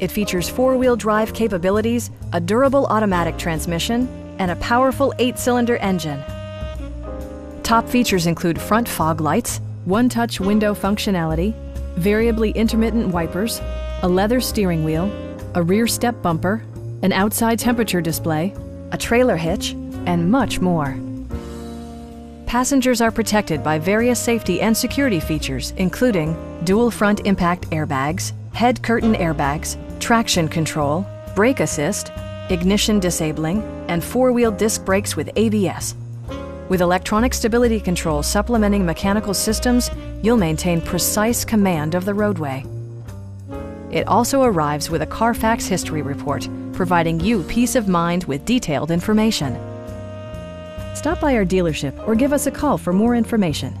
It features four-wheel drive capabilities, a durable automatic transmission, and a powerful eight-cylinder engine. Top features include front fog lights, one-touch window functionality, variably intermittent wipers, a leather steering wheel, a rear step bumper, an outside temperature display, a trailer hitch, and much more. Passengers are protected by various safety and security features, including dual front impact airbags, head curtain airbags, traction control, brake assist, ignition disabling, and four-wheel disc brakes with ABS. With electronic stability control supplementing mechanical systems, you'll maintain precise command of the roadway. It also arrives with a Carfax history report, providing you peace of mind with detailed information. Stop by our dealership or give us a call for more information.